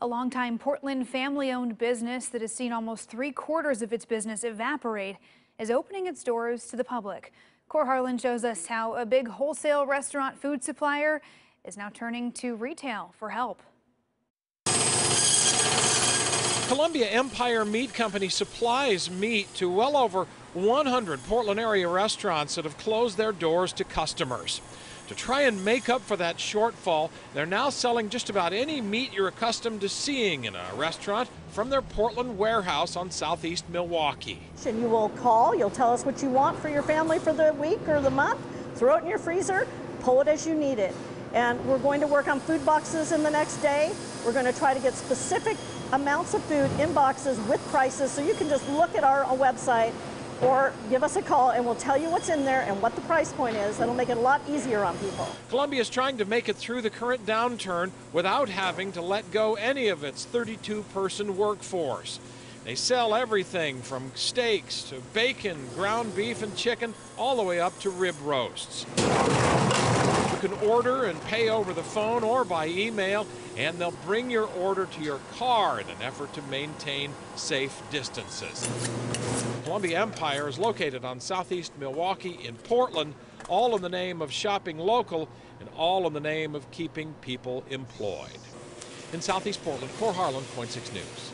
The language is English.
A longtime Portland family owned business that has seen almost three quarters of its business evaporate is opening its doors to the public. Kohr Harlan shows us how a big wholesale restaurant food supplier is now turning to retail for help. Columbia Empire Meat Company supplies meat to well over 100 Portland area restaurants that have closed their doors to customers. To try and make up for that shortfall, they're now selling just about any meat you're accustomed to seeing in a restaurant from their Portland warehouse on southeast Milwaukie. And you will call, you'll tell us what you want for your family for the week or the month, throw it in your freezer, pull it as you need it. And we're going to work on food boxes in the next day. We're going to try to get specific amounts of food in boxes with prices so you can just look at our website or give us a call and we'll tell you what's in there and what the price point is. That'll make it a lot easier on people. Columbia is trying to make it through the current downturn without having to let go any of its 32 person workforce. They sell everything from steaks to bacon, ground beef, and chicken, all the way up to rib roasts. Can order and pay over the phone or by email, and they'll bring your order to your car in an effort to maintain safe distances. Columbia Empire is located on southeast Milwaukie in Portland, all in the name of shopping local and all in the name of keeping people employed. In southeast Portland, Kohr Harlan, KOIN 6 News.